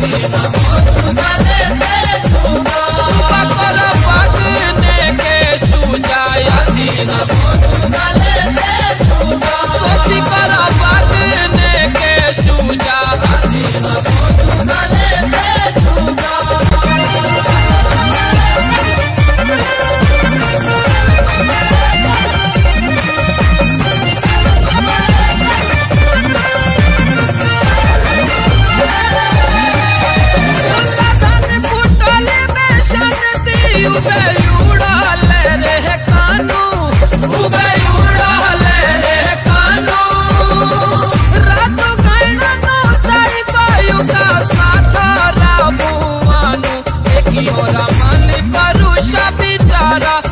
Thank you. Sahara.